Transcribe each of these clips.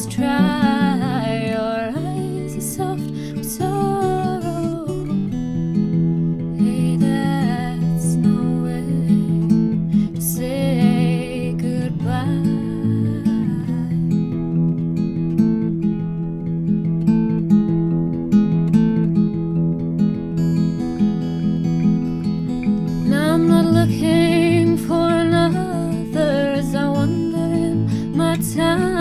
must try. Your eyes are soft with sorrow. Hey, that's no way to say goodbye. Now I'm not looking for another as I wander in my time.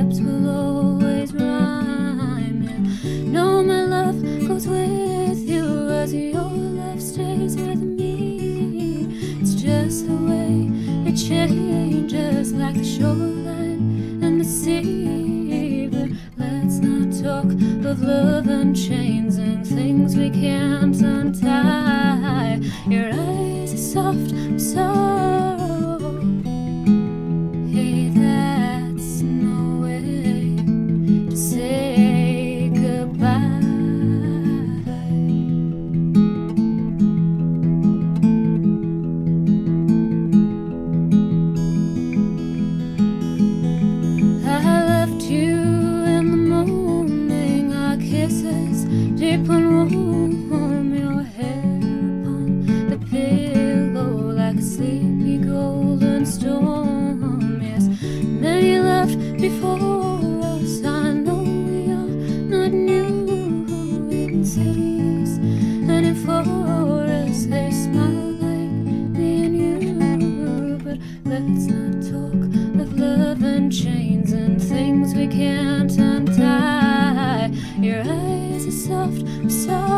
Steps will always rhyme. Yeah. No, my love goes with you as your love stays with me. It's just the way it changes, like the shoreline and the sea. But let's not talk of love and chains and things we can't untie. Your eyes are soft with golden storm. Yes, many left before us. I know we are not new in cities and in forests. They smile like me and you, but let's not talk of love and chains and things we can't untie. Your eyes are soft, soft.